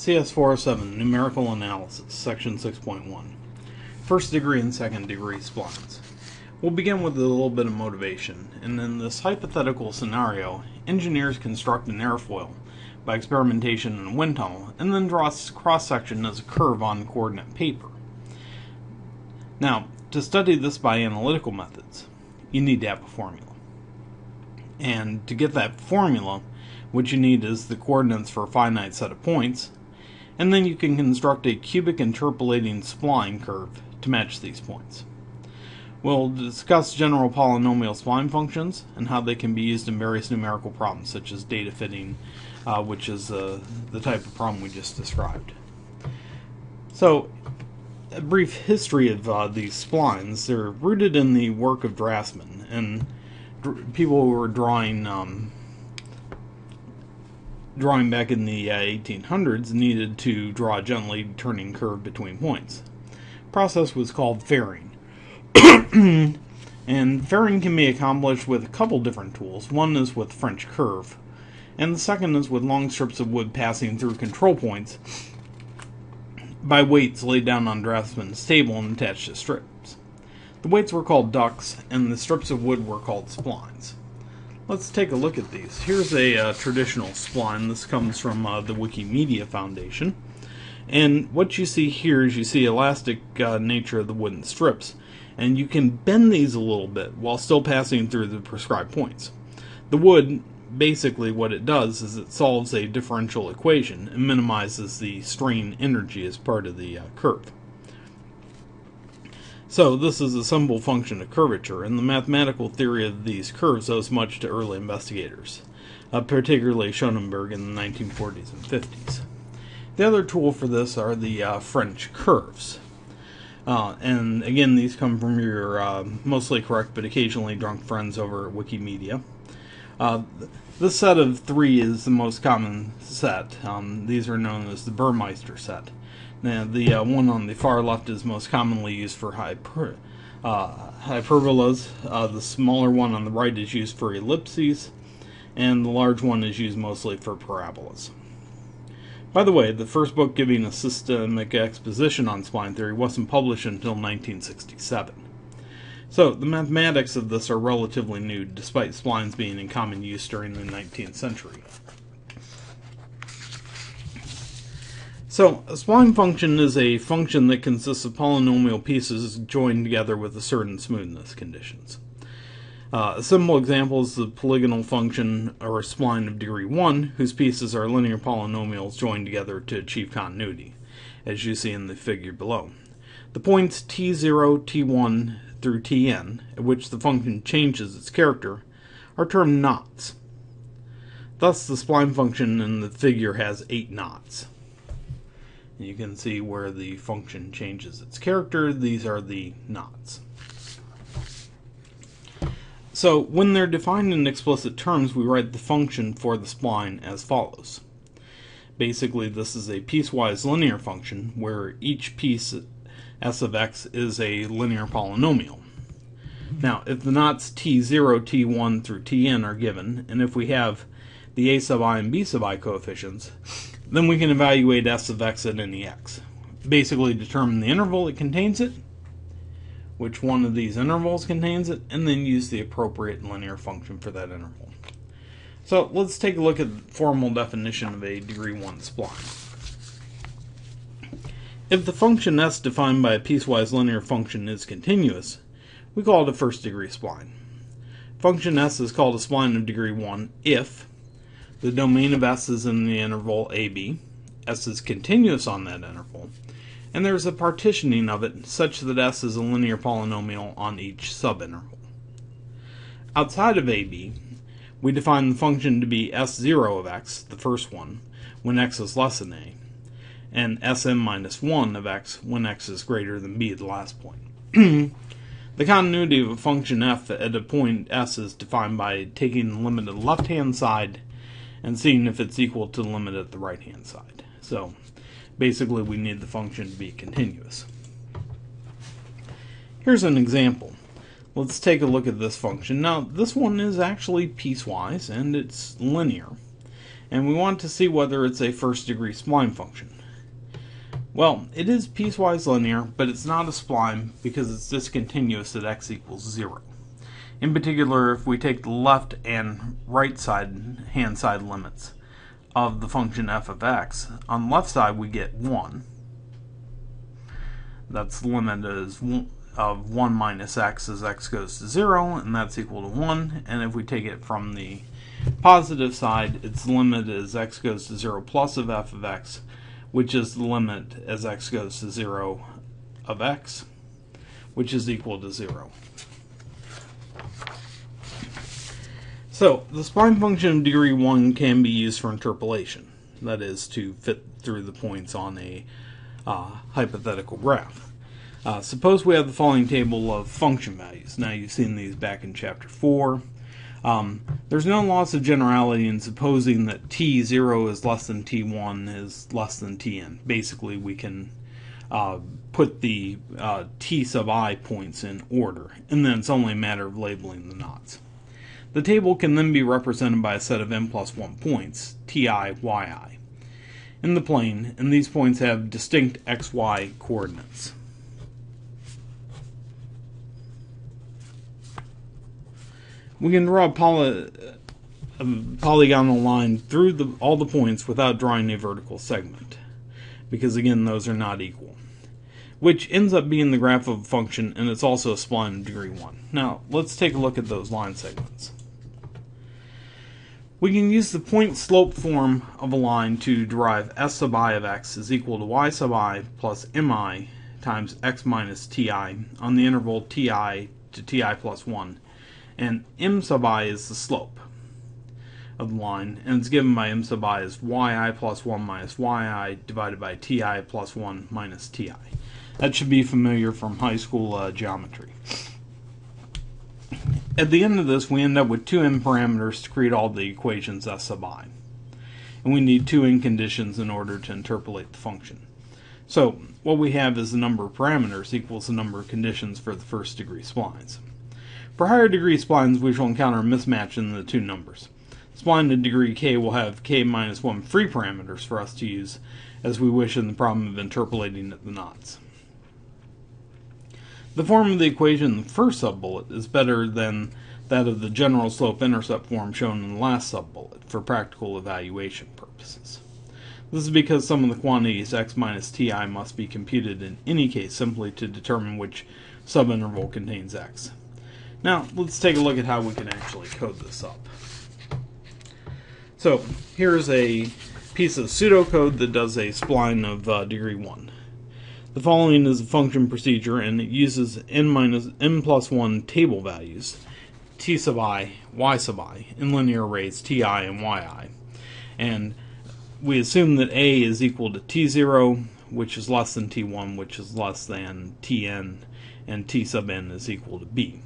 CS407 Numerical Analysis, Section 6.1 First degree and second degree splines. We'll begin with a little bit of motivation, and in this hypothetical scenario, engineers construct an airfoil by experimentation in a wind tunnel and then draw a cross section as a curve on coordinate paper. Now, to study this by analytical methods, you need to have a formula. And to get that formula, what you need is the coordinates for a finite set of points, and then you can construct a cubic interpolating spline curve to match these points. We'll discuss general polynomial spline functions and how they can be used in various numerical problems, such as data fitting, uh, which is uh, the type of problem we just described. So, a brief history of uh, these splines. They're rooted in the work of draftsmen and dr- people who were drawing um, drawing back in the uh, 1800s needed to draw a gently turning curve between points. The process was called fairing. and fairing can be accomplished with a couple different tools. One is with French curve, and the second is with long strips of wood passing through control points by weights laid down on draftsman's table and attached to strips. The weights were called ducks, and the strips of wood were called splines. Let's take a look at these. Here's a uh, traditional spline. This comes from uh, the Wikimedia Foundation. And what you see here is you see elastic uh, nature of the wooden strips. And you can bend these a little bit while still passing through the prescribed points. The wood basically what it does is it solves a differential equation and minimizes the strain energy as part of the uh, curve. So this is a simple function of curvature, and the mathematical theory of these curves owes much to early investigators, uh, particularly Schoenberg in the 1940s and 50s. The other tool for this are the uh, French curves. Uh, and again, these come from your uh, mostly correct but occasionally drunk friends over at Wikimedia. Uh, this set of three is the most common set. Um, these are known as the Burmester set. Now, the uh, one on the far left is most commonly used for hyper, uh, hyperbolas. Uh, the smaller one on the right is used for ellipses, and the large one is used mostly for parabolas. By the way, the first book giving a systemic exposition on spline theory wasn't published until 1967. So, the mathematics of this are relatively new, despite splines being in common use during the 19th century. So, a spline function is a function that consists of polynomial pieces joined together with a certain smoothness conditions. Uh, a simple example is the polygonal function or a spline of degree 1, whose pieces are linear polynomials joined together to achieve continuity, as you see in the figure below. The points t0, t1, through tn, at which the function changes its character, are termed knots. Thus, the spline function in the figure has eight knots. You can see where the function changes its character. These are the knots. So, when they're defined in explicit terms, we write the function for the spline as follows. Basically, this is a piecewise linear function where each piece s of x is a linear polynomial. Now, if the knots t0, t1 through tn are given, and if we have the a sub i and b sub i coefficients, then we can evaluate s of x at any x. Basically determine the interval that contains it, which one of these intervals contains it, and then use the appropriate linear function for that interval. So let's take a look at the formal definition of a degree 1 spline. If the function s defined by a piecewise linear function is continuous, we call it a first degree spline. Function s is called a spline of degree 1 if the domain of s is in the interval ab, s is continuous on that interval, and there is a partitioning of it such that s is a linear polynomial on each subinterval. Outside of ab, we define the function to be s0 of x, the first one, when x is less than a, and sm minus 1 of x when x is greater than b, the last point. the continuity of a function f at a point s is defined by taking the limit of the left-hand side and seeing if it's equal to the limit at the right-hand side. So basically we need the function to be continuous. Here's an example. Let's take a look at this function. Now, this one is actually piecewise and it's linear. and we want to see whether it's a first degree spline function. Well, it is piecewise linear, but it's not a spline because it's discontinuous at x equals 0. In particular, if we take the left and right side hand side limits of the function f of x, on the left side we get 1. That's the limit is of 1 minus x as x goes to 0, and that's equal to 1. And if we take it from the positive side, its limit is x goes to 0 plus of f of x, which is the limit as x goes to 0 of x, which is equal to 0. So, the spline function of degree 1 can be used for interpolation, that is, to fit through the points on a uh, hypothetical graph. Uh, suppose we have the following table of function values. Now, you've seen these back in chapter 4. Um, there's no loss of generality in supposing that t0 is less than t1 is less than tn. Basically, we can uh, put the uh, t sub i points in order, and then it's only a matter of labeling the knots. The table can then be represented by a set of n plus 1 points, ti, yi, in the plane, and these points have distinct xy coordinates. we can draw a, poly, a polygonal line through the, all the points without drawing a vertical segment, because again, those are not equal. Which ends up being the graph of a function, and it's also a spline of degree 1. Now, let's take a look at those line segments. We can use the point slope form of a line to derive s sub i of x is equal to y sub i plus mi times x minus ti on the interval ti to ti plus 1 and m sub i is the slope of the line, and it's given by m sub i as yi plus 1 minus yi divided by ti plus 1 minus ti. That should be familiar from high school uh, geometry. At the end of this, we end up with two n parameters to create all the equations s sub i. And we need two n conditions in order to interpolate the function. So, what we have is the number of parameters equals the number of conditions for the first degree splines. For higher degree splines, we shall encounter a mismatch in the two numbers. Spline to degree k will have k minus 1 free parameters for us to use as we wish in the problem of interpolating the knots. The form of the equation in the first subbullet is better than that of the general slope intercept form shown in the last subbullet for practical evaluation purposes. This is because some of the quantities x minus ti must be computed in any case simply to determine which subinterval contains x. Now, let's take a look at how we can actually code this up. So, here's a piece of pseudocode that does a spline of uh, degree 1. The following is a function procedure, and it uses n minus n plus 1 table values, t sub i, y sub i, in linear arrays ti and yi. And we assume that a is equal to t0, which is less than t1, which is less than tn, and t sub n is equal to b.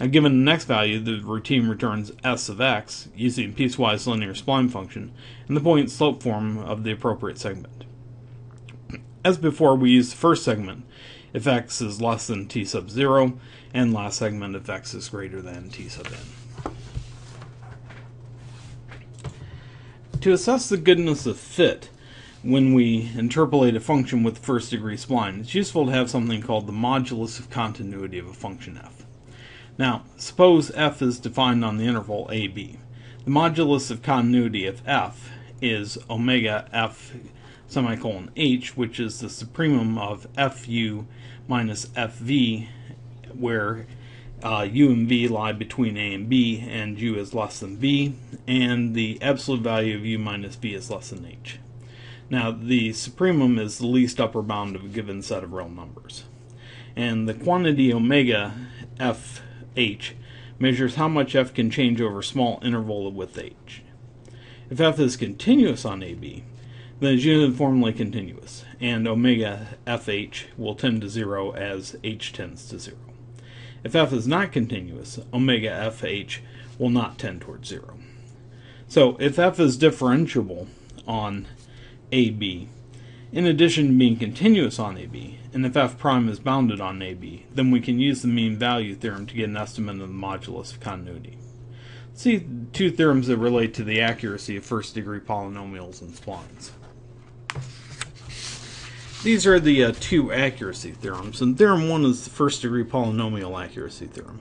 Now given the next value, the routine returns s of x using piecewise linear spline function and the point slope form of the appropriate segment. As before, we use the first segment if x is less than t sub 0 and last segment if x is greater than t sub n. To assess the goodness of fit, when we interpolate a function with first degree spline, it's useful to have something called the modulus of continuity of a function f. Now, suppose f is defined on the interval ab. The modulus of continuity of f is omega f semicolon h, which is the supremum of fu minus fv, where uh, u and v lie between a and b, and u is less than v, and the absolute value of u minus v is less than h. Now, the supremum is the least upper bound of a given set of real numbers. And the quantity omega f h measures how much f can change over a small interval with h. If f is continuous on AB, then it's uniformly continuous, and omega fh will tend to 0 as h tends to 0. If f is not continuous, omega fh will not tend towards 0. So if f is differentiable on AB, in addition to being continuous on AB, and if f prime is bounded on AB, then we can use the mean value theorem to get an estimate of the modulus of continuity. see two theorems that relate to the accuracy of first degree polynomials and splines. These are the uh, two accuracy theorems, and theorem one is the first degree polynomial accuracy theorem.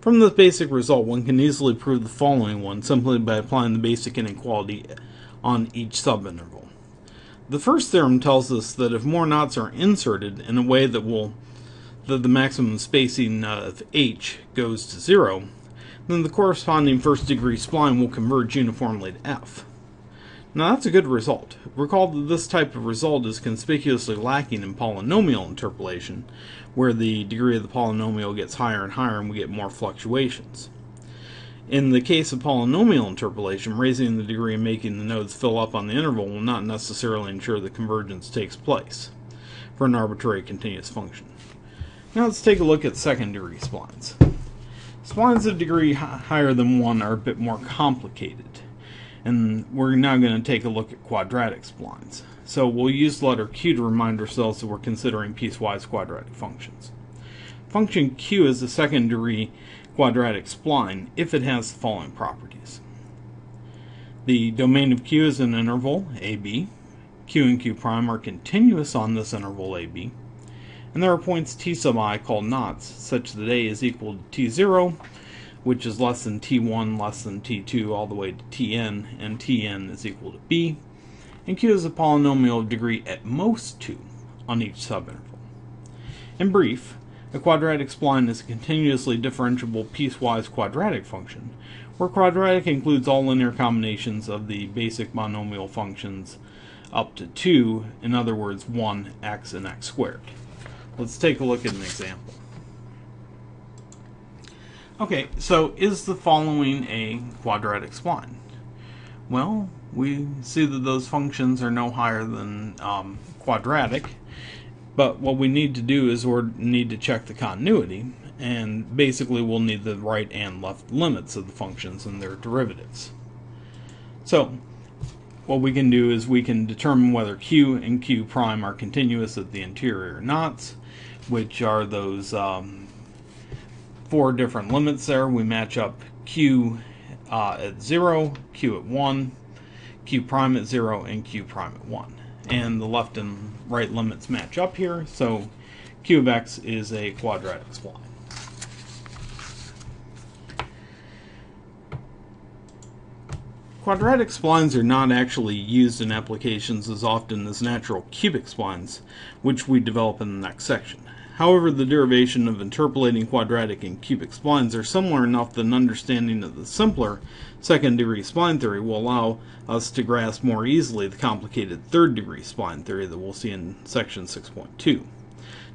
From this basic result, one can easily prove the following one simply by applying the basic inequality on each subinterval. The first theorem tells us that if more knots are inserted in a way that will that the maximum spacing of h goes to zero, then the corresponding first degree spline will converge uniformly to f. Now that's a good result. Recall that this type of result is conspicuously lacking in polynomial interpolation, where the degree of the polynomial gets higher and higher and we get more fluctuations. In the case of polynomial interpolation, raising the degree and making the nodes fill up on the interval will not necessarily ensure that convergence takes place for an arbitrary continuous function. Now let's take a look at second degree splines. Splines of degree higher than 1 are a bit more complicated and we're now going to take a look at quadratic splines. So we'll use letter q to remind ourselves that we're considering piecewise quadratic functions. Function q is a second degree quadratic spline if it has the following properties. The domain of q is an interval, ab. q and q prime are continuous on this interval ab. And there are points t sub i called knots, such that a is equal to t0 which is less than t1 less than t2 all the way to tn, and tn is equal to b, and q is a polynomial of degree at most 2 on each subinterval. In brief, a quadratic spline is a continuously differentiable piecewise quadratic function, where quadratic includes all linear combinations of the basic monomial functions up to 2, in other words 1, x, and x squared. Let's take a look at an example. Okay, so is the following a quadratic spline? Well, we see that those functions are no higher than um, quadratic, but what we need to do is we need to check the continuity, and basically we'll need the right and left limits of the functions and their derivatives. So, what we can do is we can determine whether q and q prime are continuous at the interior knots, which are those um, four different limits there. We match up Q uh, at 0, Q at 1, Q prime at 0, and Q prime at 1. And the left and right limits match up here, so Q of x is a quadratic spline. Quadratic splines are not actually used in applications as often as natural cubic splines, which we develop in the next section. However, the derivation of interpolating quadratic and cubic splines are similar enough that an understanding of the simpler second degree spline theory will allow us to grasp more easily the complicated third degree spline theory that we'll see in section 6.2.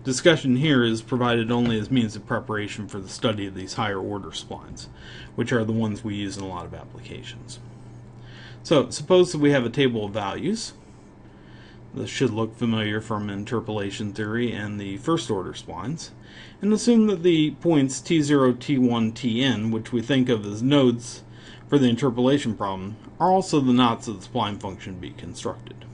Discussion here is provided only as means of preparation for the study of these higher order splines, which are the ones we use in a lot of applications. So, suppose that we have a table of values this should look familiar from interpolation theory and the first order splines. And assume that the points t0, t1, tn, which we think of as nodes for the interpolation problem, are also the knots of the spline function to be constructed.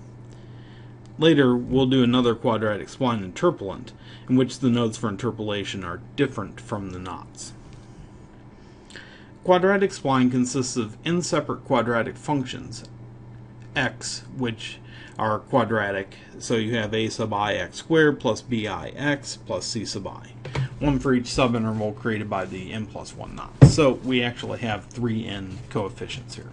Later, we'll do another quadratic spline interpolant, in which the nodes for interpolation are different from the knots. Quadratic spline consists of n separate quadratic functions, x, which are quadratic. So you have a sub i x squared plus b i x plus c sub i. One for each subinterval created by the n plus 1 knot. So we actually have three n coefficients here.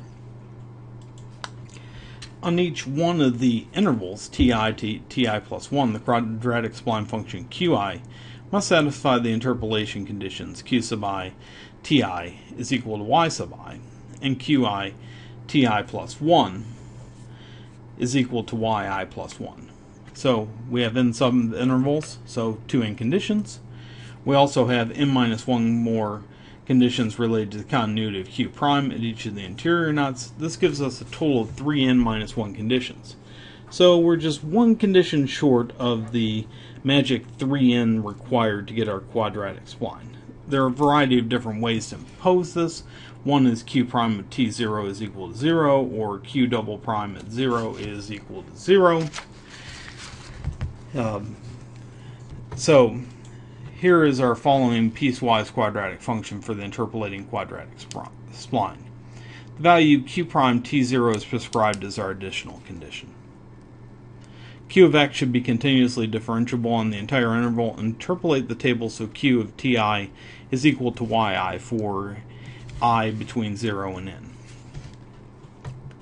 On each one of the intervals, ti, t, ti plus 1, the quadratic spline function qi must satisfy the interpolation conditions q sub i ti is equal to y sub i, and qi ti plus 1 is equal to yi plus 1. So we have n sub intervals, so two n conditions. We also have n minus 1 more conditions related to the continuity of q prime at each of the interior knots. This gives us a total of 3n minus 1 conditions. So we're just one condition short of the magic 3n required to get our quadratic spline. There are a variety of different ways to impose this. One is q prime of t0 is equal to 0, or q double prime at 0 is equal to 0. Um, so here is our following piecewise quadratic function for the interpolating quadratic spline. The value q prime t0 is prescribed as our additional condition. q of x should be continuously differentiable on the entire interval. Interpolate the table so q of ti is equal to yi for i between 0 and n.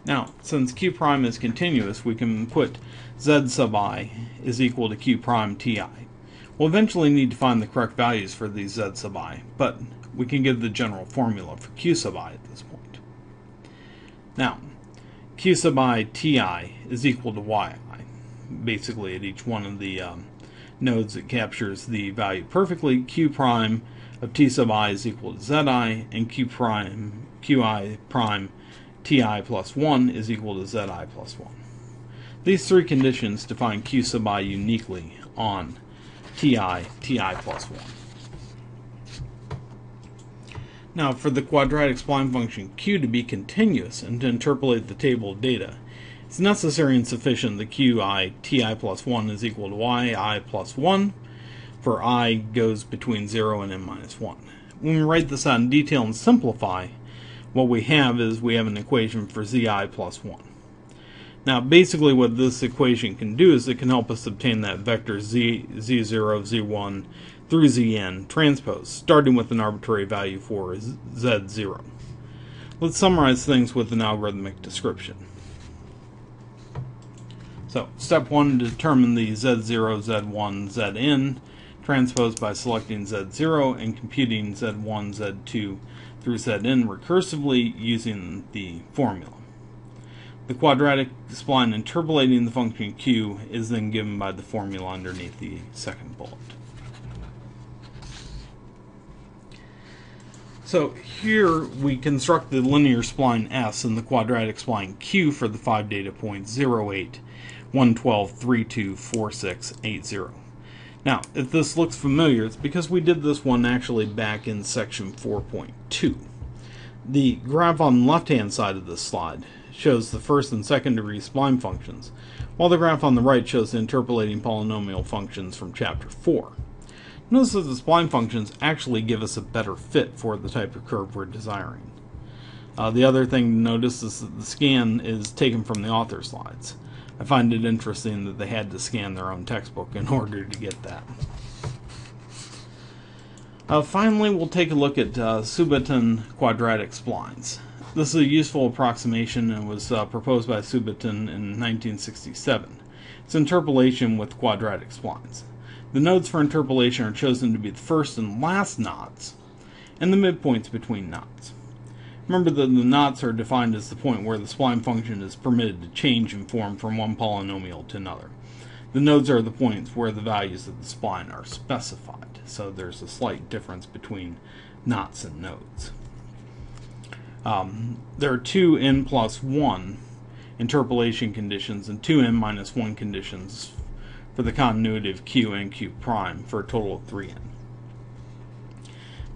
Now, since q prime is continuous, we can put z sub i is equal to q prime ti. We'll eventually need to find the correct values for these z sub i, but we can give the general formula for q sub i at this point. Now, q sub i ti is equal to yi. Basically, at each one of the um, nodes it captures the value perfectly. q prime of t sub i is equal to zi, and q prime qi prime ti plus 1 is equal to zi plus 1. These three conditions define q sub i uniquely on ti, ti plus 1. Now, for the quadratic spline function q to be continuous and to interpolate the table of data, it's necessary and sufficient that qi ti plus 1 is equal to yi plus 1, for i goes between 0 and n minus 1. When we write this out in detail and simplify, what we have is we have an equation for zi plus 1. Now, basically what this equation can do is it can help us obtain that vector z, z0, z1 through zn transpose, starting with an arbitrary value for z0. Let's summarize things with an algorithmic description. So, step 1, determine the z0, z1, zn transpose by selecting z0 and computing z1, z2 through zn recursively using the formula. The quadratic spline interpolating the function q is then given by the formula underneath the second bullet. So here we construct the linear spline S and the quadratic spline Q for the five data points 0, 8, 112, 32, 46, 80. Now, if this looks familiar, it's because we did this one actually back in section 4.2. The graph on the left-hand side of this slide shows the first and second degree spline functions, while the graph on the right shows the interpolating polynomial functions from chapter 4. Notice that the spline functions actually give us a better fit for the type of curve we're desiring. Uh, the other thing to notice is that the scan is taken from the author slides. I find it interesting that they had to scan their own textbook in order to get that. Uh, finally, we'll take a look at uh, Subbotin quadratic splines. This is a useful approximation and was uh, proposed by Subbotin in 1967. It's interpolation with quadratic splines. The nodes for interpolation are chosen to be the first and last knots, and the midpoints between knots. Remember that the knots are defined as the point where the spline function is permitted to change in form from one polynomial to another. The nodes are the points where the values of the spline are specified, so there's a slight difference between knots and nodes. Um, there are two n plus 1 interpolation conditions and two n minus 1 conditions for the continuity of q and q prime for a total of 3n.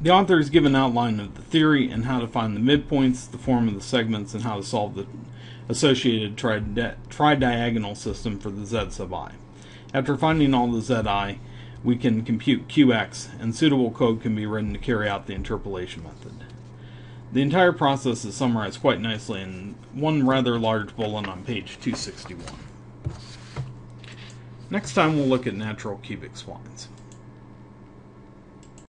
The authors given an outline of the theory and how to find the midpoints, the form of the segments, and how to solve the associated tridiagonal system for the z sub i. After finding all the zi, we can compute qx, and suitable code can be written to carry out the interpolation method. The entire process is summarized quite nicely in one rather large bullet on page 261. Next time we'll look at natural cubic splines.